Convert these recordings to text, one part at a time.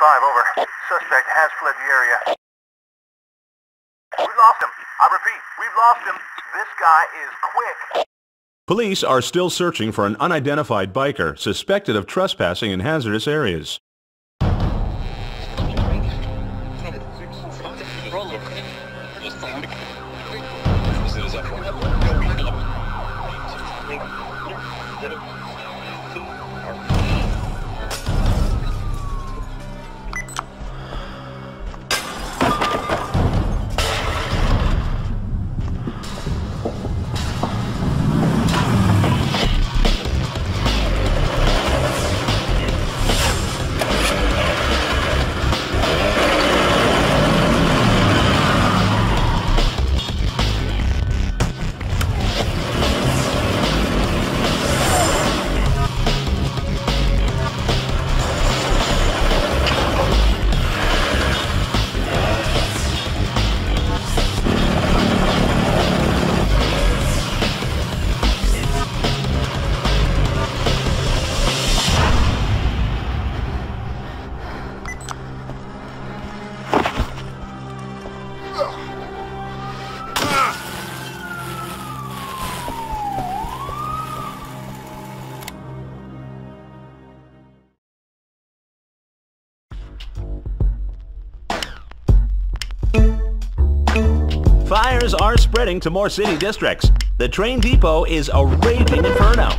over. Suspect has fled the area. We lost him. I repeat, we've lost him. This guy is quick. Police are still searching for an unidentified biker suspected of trespassing in hazardous areas. Spreading to more city districts. The train depot is a raging inferno.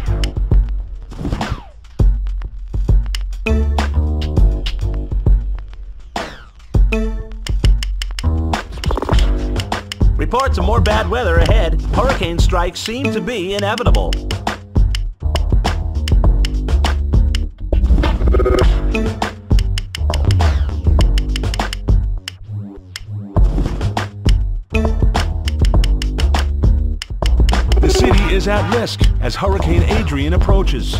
Reports of more bad weather ahead. Hurricane strikes seem to be inevitable. Is at risk as Hurricane Adrian approaches.